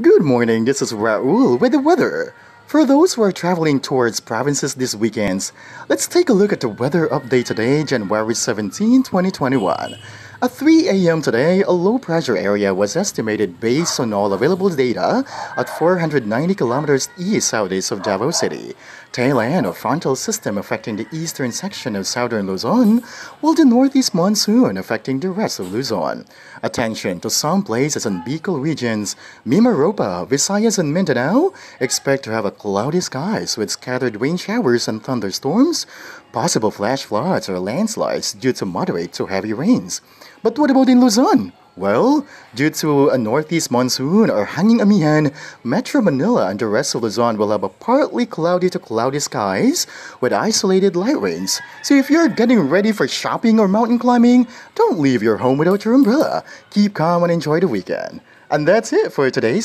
Good morning, this is Raul with the weather. For those who are traveling towards provinces this weekend, let's take a look at the weather update today, January 17, 2021. At 3 a.m. today, a low pressure area was estimated based on all available data at 490 kilometers east southeast of Davao City. Tail end of frontal system affecting the eastern section of southern Luzon, while the northeast monsoon affecting the rest of Luzon. Attention to some places in Bicol regions, Mimaropa, Visayas, and Mindanao expect to have a cloudy skies with scattered rain showers and thunderstorms, possible flash floods or landslides due to moderate to heavy rains. But what about in Luzon? Well, due to a northeast monsoon or hanging amihan, Metro Manila and the rest of Luzon will have a partly cloudy to cloudy skies with isolated light rains. So if you're getting ready for shopping or mountain climbing, don't leave your home without your umbrella. Keep calm and enjoy the weekend. And that's it for today's